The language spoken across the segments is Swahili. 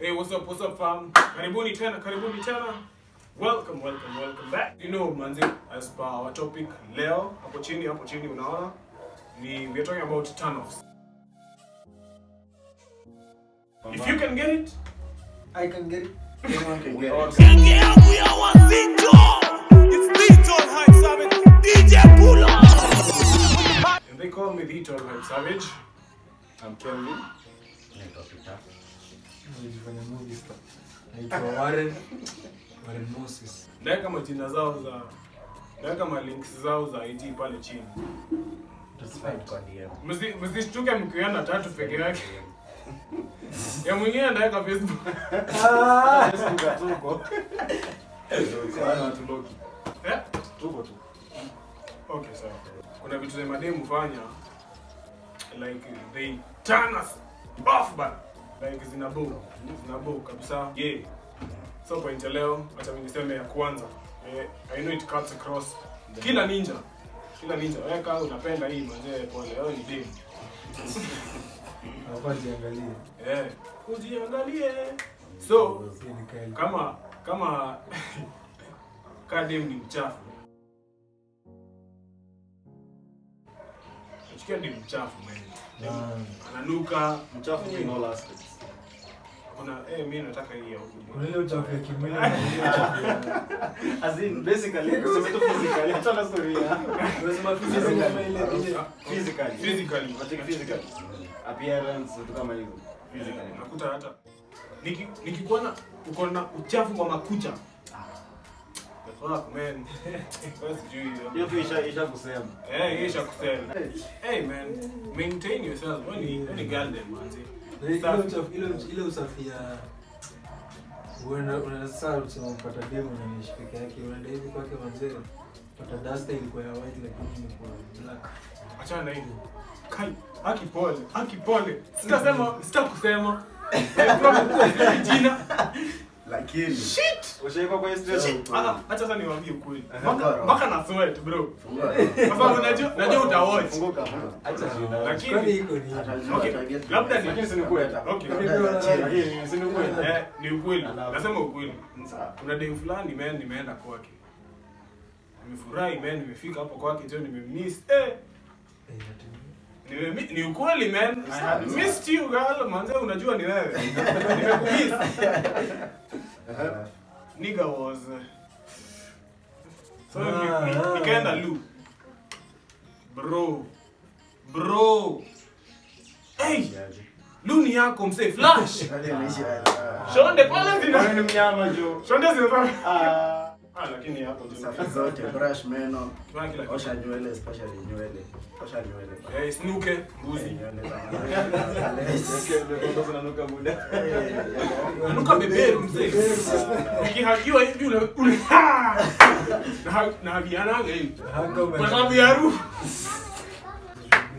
Hey, what's up, what's up, fam? Karibuni tena, karibuni tena. Welcome, welcome, welcome back. You know, manzi, as per our topic leo, hapo chini, hapo chini unaona, ni we are talking about turn-offs. If you can get it, I can get it. Anyone can get it. we are one Vito. It's Vito Hype Summit. DJ Pull. And they call me the Eternal Hype Savage. I'm Kelvin. Nilifanya movie star. Naitwa Warren. Warren Moses. Naweka majina zao za naweka malinks zao za IT pale chini. Msishtuke mkiona tatu peke yake. Ya mwingine ndaweka Facebook. Eh? Tuko tu. Okay, sawa. Kuna vitu za mademu fanya like they turn us off but like zinabo zinabo kabisa. Yeah. So point ya leo acha mimi niseme ya kwanza. Eh, I know it cuts across kila ninja. Kila ninja. Wewe kama unapenda hii manze pole. Wewe ni demu. Hapa jiangalie. Eh, ujiangalie. So kama kama kadem ni mchafu nachukia ni mchafu man. Ananuka Mchafu in all aspects. Kuna eh mimi nataka hii ya huku Kuna ile uchafu ya kimwili na ile uchafu ya As in, basically, tuseme tu physically. Hata story ya. Unasema physically ile ile Physically. physically Unacheki physically. Appearance, vitu kama hizo. Physically. nakuta hata nikikuona uko na uchafu wa makucha Fuck man. Wewe sijui hiyo. Hiyo tu isha isha kusema. eh isha kusema hey man maintain yourself. When you when you girl them manzi ile ile ile usafi ya uenda unaenda saa usema mpata demo na niishi peke yake unaenda hivi kwake manzee pata duster ilikuwa ya white lakini imekuwa black. Achana na hilo kai haki pole haki pole sitasema sitakusema jina Lakini. Ushaikwa kwa hiyo situation? Acha sasa niwaambie ukweli. Mpaka- mpaka na sweat bro. Kwa sababu najua najua utawatch Funguka. Acha. Lakini- kwani iko ni Okay, labda ni Lakini si. Okay. Lakini si eh ni ukweli. Nasema ukweli. Kuna dem fulani man nimeenda kwake. Nimefurahi man nimefika hapo kwake tena nimemiss eh! Ati- Nimemi- ni ukweli man. I Sawa, had sawa. missed you girl. Manze unajua ni wewe. Nimekumiss Nigga was uh, so Ah, ni- ni- ah. nikaenda lu bro. Bro. Hey! Lu ni yako msee flash. Shonde pale Wewe ni zina shonde zina Ah. ah lakini hapo tu Safi zote, brush meno, osha nywele, especially nywele. Osha nywele. eh snuke mbuzi. mbuzi muda. Unanuka beberu mzee. Ukihakiwa hivi ule ule na na habianaga hivi. Kwa sababu ya harufu.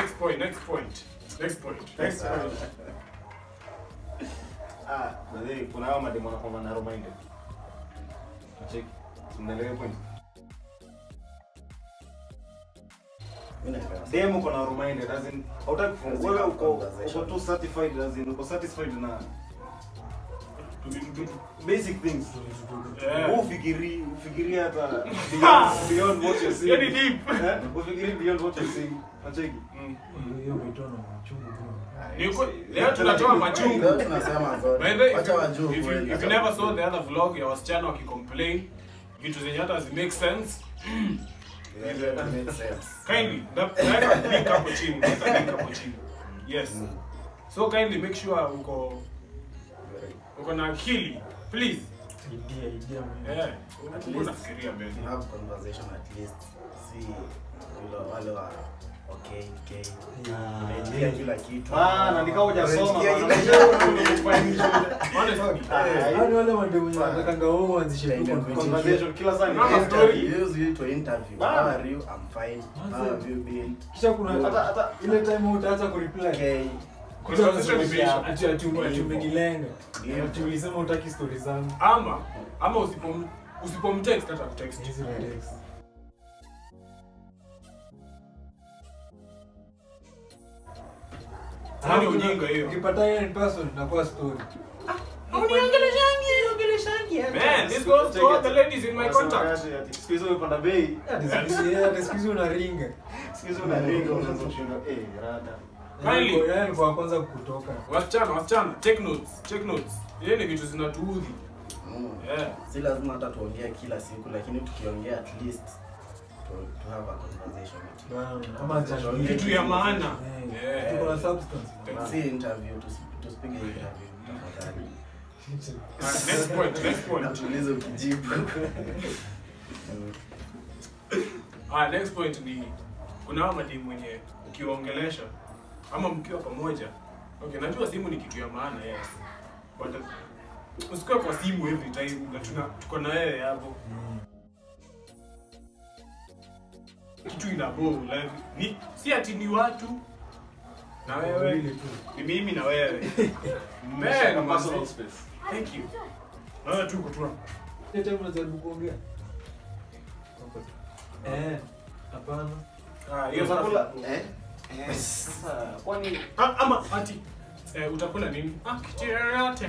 Next point, next point. Next point. Next point. Ah, kuna hao mademo wanakuwa na reminder. Check. Unaelewa point? Demo uko na reminder as in hautaki kufungua wewe uko uko tu certified as in uko satisfied na basic things. Yeah. Ufikiri ufikiri hata beyond, beyond what you're Yani seeing. deep. Eh? Ufikiri beyond what you see. Unacheki? Mm. hiyo umetoa machungu Niko leo tunatoa machungu. Tunasema zote. You- if you never saw the other vlog ya wasichana wakicomplain vitu zenye hata zi make sense. Yeah, that makes sense. kindly link hapo chini link hapo chini. Yes. So kindly make sure uko uko na akili please. Idea idea man. At least nafikiria mbele. have conversation at least. Si wale wale wa okay okay unaitikia kila kitu Ah, na nikawa hujasoma, Unaitikia bana. kila- honestly Hao ni wale mademu wao waanzishe conversation. Conversation kila saa ni story. Use you to interview. How are you? I'm fine. How have you been? Kisha kuna Hata- hata- ile time utaacha kureply. Okay. conversation imeisha Ati ati ati umenilenga. Hivyo. Ati ulisema utaki story zangu. ama ama usipom usipomtext hata kutext hizi unaringa unaanza kushindwa, eh, rada. Kylie. Yeye alikuwa kwanza kutoka Wasichana, wasichana, take notes, take notes. Hiyo ni vitu zinatuudhi. Mm. Yeah. si lazima hata tuongee kila siku lakini tukiongea at least to, to have a conversation Bana, ama changia. Kitu ya maana. Yeah. tuko na substance si interview tusipige interview tafadhali next point, next point. tuulize ukijibu Ah, next point ni kuna hawa madimu wenye ukiwaongelesha ama mkiwa pamoja. Okay, najua simu ni kitu ya maana, yes. But uh, usikuwe kwa simu every time na tuna tuko na wewe hapo. Kitu ina bow like ni si ati ni watu na wewe tu. ni mimi na wewe. Man, personal manze. space. Thank you. Na wewe tu uko Tete unajaribu kuongea eh hapana Ah, hiyo chakula eh? Eh, sasa, kwani Ah, ama ati eh, utakula nini? Ah, kitu yoyote.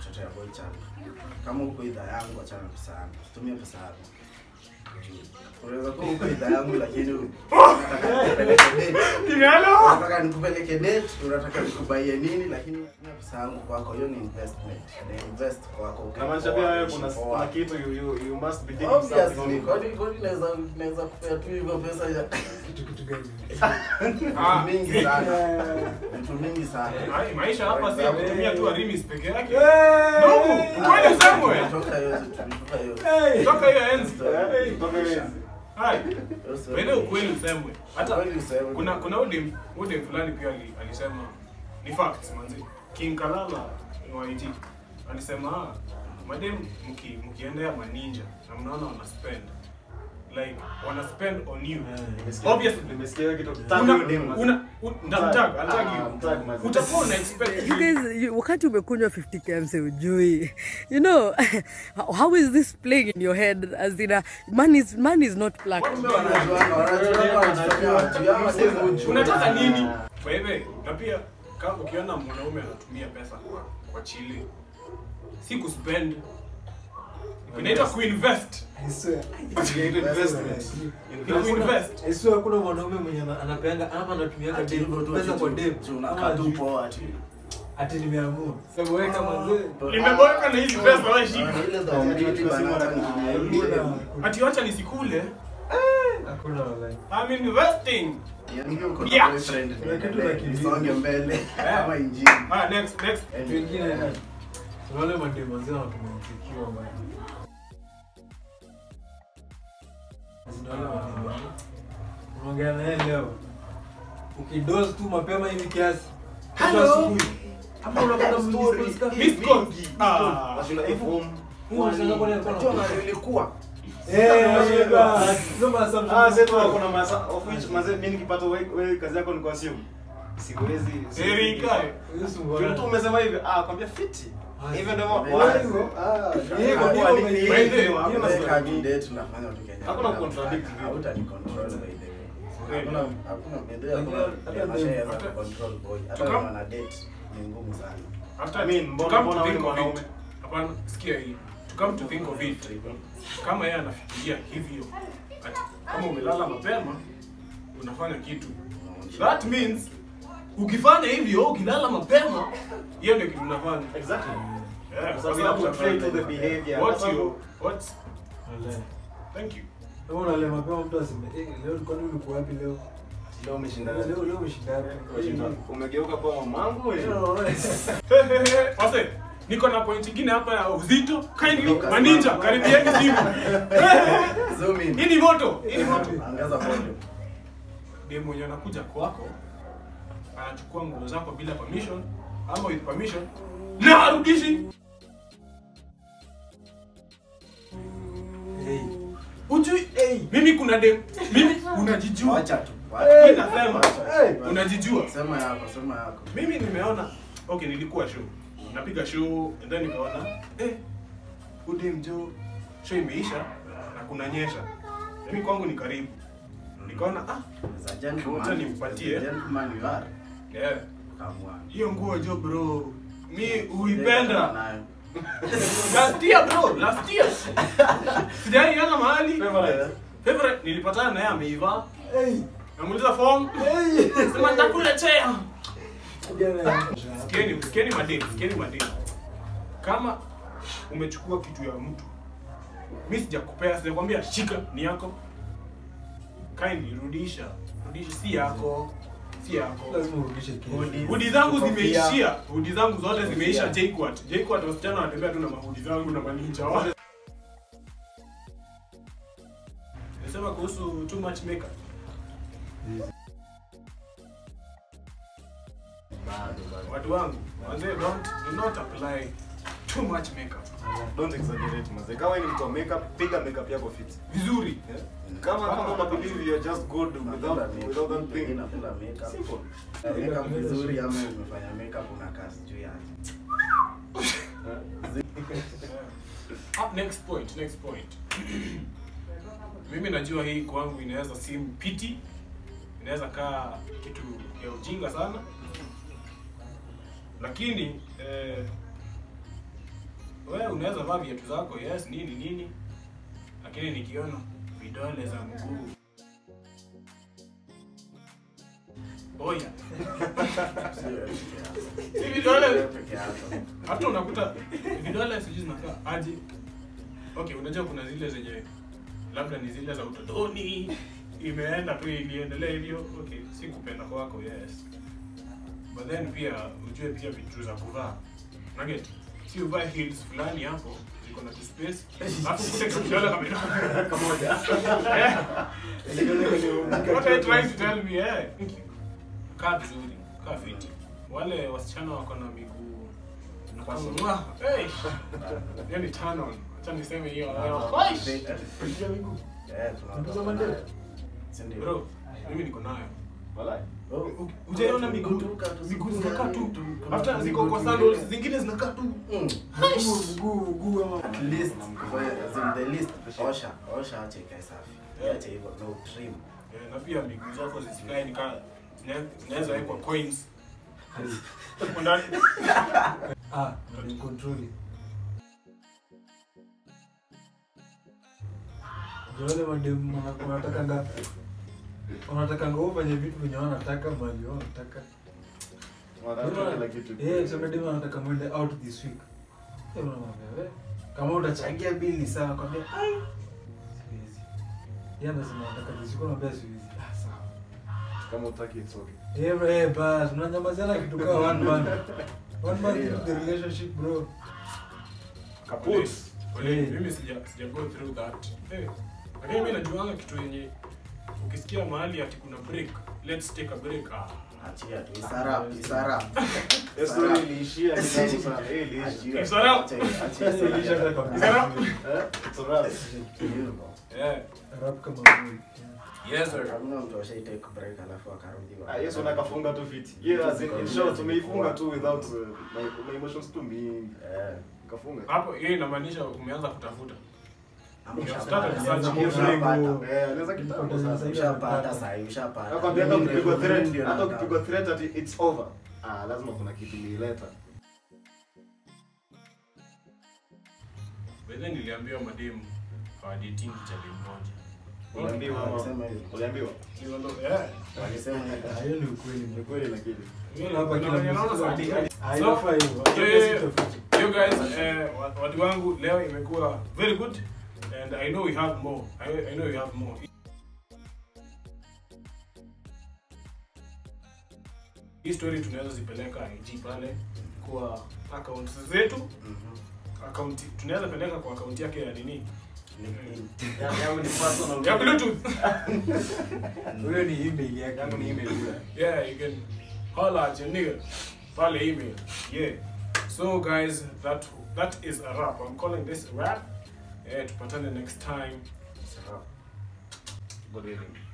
mtoto ya boy child kama uko idha yangu achana na pesa yangu. Tumia pesa yangu unaweza kuwa uko idha yangu lakini unataka nikupeleke date unataka nikubaie nini lakini pesa yangu kwako. Hiyo ni investment. Na invest kwako. Namaanisha pia wewe kuna kuna kitu you, you, you must be digging something kwani kwani naweza naweza kupea tu hivyo pesa ya kitu kitu gani? Ah, mingi sana. Vitu mingi sana. Maisha hapa si kutumia tu arimis peke yake. Ndugu, ukweli usemwe. Toka hiyo tulitoka hiyo. Toka hiyo enzi. Wewe ukweli usemwe. Hata kuna kuna udem udem fulani pia alisema ni facts manzi. King Kalala wa IT alisema ah, madem mki mkiendea maninja na mnaona wana spend like wana spend on you. Nimesikia- Obviously. nimesikia kitu. Una ndamtag, Ah, I'll tag you. Utakuwa una expect you guys you, wakati umekunywa 50 kms ujui you know how- is this playing in your head? As in a, man is man is not black. Unataka nini? Kwa hivyo na pia kama ukiona mwanaume anatumia pesa kwa, kwa chili si kuspend inaitwa kuinvest I swear. I swear hakuna mwanaume mwenye anapeanga ama tu, pesa kwa dem unakaa tu poa ati. ati nimeamua. Sasa wewe kama mzee nimeboeka na hizi pesa wewe shika hakuna ati wacha nisikule. Hakuna walai I'm investing. Yeah. kitu za kimbia. mbele. kama injini. ah next next. Kitu wale mademu wazee wanatumia mtikio bana unaongea naye leo Ukidoze tu mapema hivi kiasi Hello. ama unapata Story. Miss call. Ah. Home. Unajua mahali ulikuwa Ah, sasa kuna masa of which mazee mimi nikipata wewe kazi yako ni kwa simu. Siwezi. tu umesema hivi, ah kwambia fiti. Hivyo? Kama na date ni ngumu sana. after I mean, to mbona- come to think of it. Hapana sikia hii. To come to think of it. Kama yeye anafikiria hivyo kama umelala mapema unafanya kitu. That means ukifanya hivyo ukilala mapema hiyo ndio kitu unafanya. Exactly. yeah, Kwa sababu you have to the behavior. what you what? Thank you. Kama unalema mapema mtu aseme eh, leo wapi leo? Leo umeshinda. Leo leo umeshinda wapi? Umegeuka kwa mamangu wase niko na point ingine hapa ya uzito. Kindly maninja karibieni simu Zoom in. hii ni moto hii ni moto. Angaza moto. Demo mwenye anakuja kwako anachukua nguo zako bila permission ama with permission na arudishi hey. mimi kuna dem mimi unajijua Wacha tu. Mimi nasema hey, unajijua Sema yako, sema yako. mimi nimeona okay nilikuwa show napiga show and then nikaona eh ude mjo show imeisha na kuna nyesha mimi kwangu ni karibu nikaona ah za a gentleman, Wacha nimpatie. gentleman you are. Yeah. Hiyo nguo jo bro. Mi huipenda. last year bro. Last year. Sijaiona mahali. Favorite. favorite nilipatana naye ameivaa namuuliza form. Sema nitakuletea. Sikieni sikieni madini sikieni madini. Kama umechukua kitu ya mtu mi sijakupea sijakwambia shika ni yako. Kindly rudisha rudisha si yako hudi zangu zimeishia. Hudi zangu zote zimeisha. Jquat jquat wasichana wanatembea tu na mahudi zangu na maninja kuhusu too much makeup. Watu wangu wazee don't do not apply too much makeup Don't exaggerate mzee. Kama ni mtu wa makeup, piga makeup yako fit. vizuri Yeah? Kama kama una believe you're just good without without that Mimi thing. napenda makeup. Simple. Makeup vizuri ama umefanya makeup una kazi juu yake. Up next point next point mimi najua hii kwangu inaweza sim pity. inaweza kaa kitu ya ujinga sana lakini eh, wewe unaweza vaa viatu zako yes nini nini. Lakini nikiona vidole za mguu. Oya. Si vidole. Hata unakuta vidole sijui zinakaa aje. Okay unajua kuna zile zenye labda ni zile za utotoni. Imeenda tu iliendelea hivyo. Okay si kupenda kwako yes. But then pia ujue pia vitu za kuvaa. Naget si uvae heels fulani hapo ziko na space alafu kute kidole kamera kamoja Eh. what are you trying to tell me eh kaa vizuri kaa fiti wale wasichana wako na miguu hey. Hiyo ni turn on. Acha niseme hiyo. Ndio? Bro, mimi niko nayo. Oh, miguu miguu zinakaa tu. After ziko kwa sandals, zingine zinakaa tu. Mm. Mguu, mguu ama At least, as in the least, osha, osha acha ikae safi. Acha hivyo, no trim. Na pia miguu zako zisikae nika zina- zinaweza wekwa coins. Ah, ni control. Wale madem wana- wanatakanga wanatakanga ufanye vitu venye wanataka mali wanataka Wanataka. Eh, tuseme dem anataka mwende out this week. Eh, unamwambia we, kama utachangia bili sawa, kwambia ai, siwezi. Yeye anasema anataka this week, unamwambia siwezi. Ah, sawa. Kama utaki it's okay. Eh, bro, eh, bas, mnanyamaziana kitu kama one month. One month in the relationship, bro. Kaput. Ole, Eh. mimi sija sija go through that. Eh. Lakini mimi najuanga kitu yenye ukisikia mahali ati kuna break, let's take a break. Ah. akafunga tu. Eh. Eh? Ah, nakafunga tu without uh, my, my emotions tu mingi. Eh. Kafunga. Hapo hiyo inamaanisha umeanza kutafuta. Hata ukipigwa. Ah, lazima kuna kitu nilileta. Wewe niliambiwa mademu dating chali mmoja. Uliambiwa mama. Uliambiwa? Walisema. Ah, hiyo ni ukweli. Ni kweli lakini. Mimi Hapa kila mtu- naona saadi. Ah, hiyo. inafaa hivyo. yeah, Hata yeah, si yeah. tofauti. Yo guys, eh, watu wangu leo imekuwa very good and I know we have more. I, I know we have more. Hii story tunaweza zipeleka IG pale kwa accounts zetu. Mhm. Account tunaweza peleka kwa account yake ya nini? Yangu ni personal. Ya Bluetooth. Huyo ni email yake. Yangu ni email. Yeah, you can call at your nigga. Pale email. Yeah. So guys, that that is a wrap. I'm calling this a wrap. Yeah, tupatane next time. Sawa. Good evening.